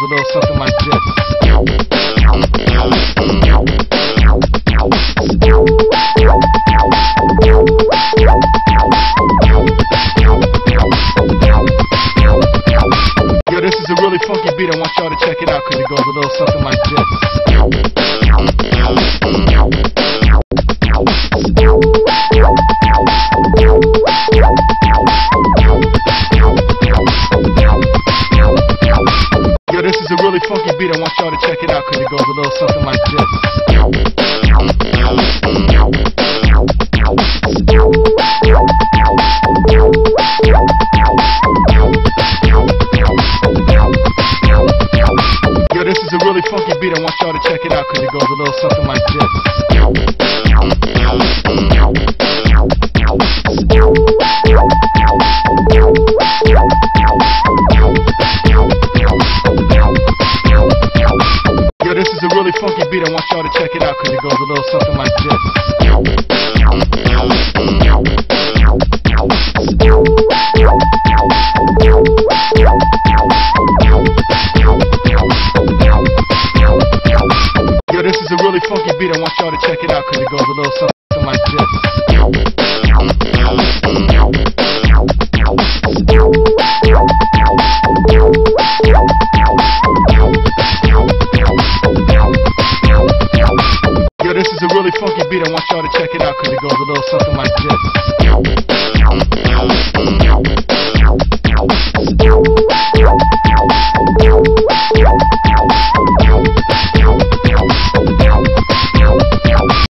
a little something like this. Yo, this is a really funky beat. I want y'all to check it out because it goes a little something like this. Really funky beat. I want y'all to check it out because it goes a little something like this. Yo, this is a really funky beat. I want y'all to check it out because it goes a little something like this. Funky beat. I want y'all to check it out because it goes a little something like this. Yo, this is a really funky beat. I want y'all to check it out because it goes a little something like this. Beat. I want y'all to check it out because it goes a little something like this.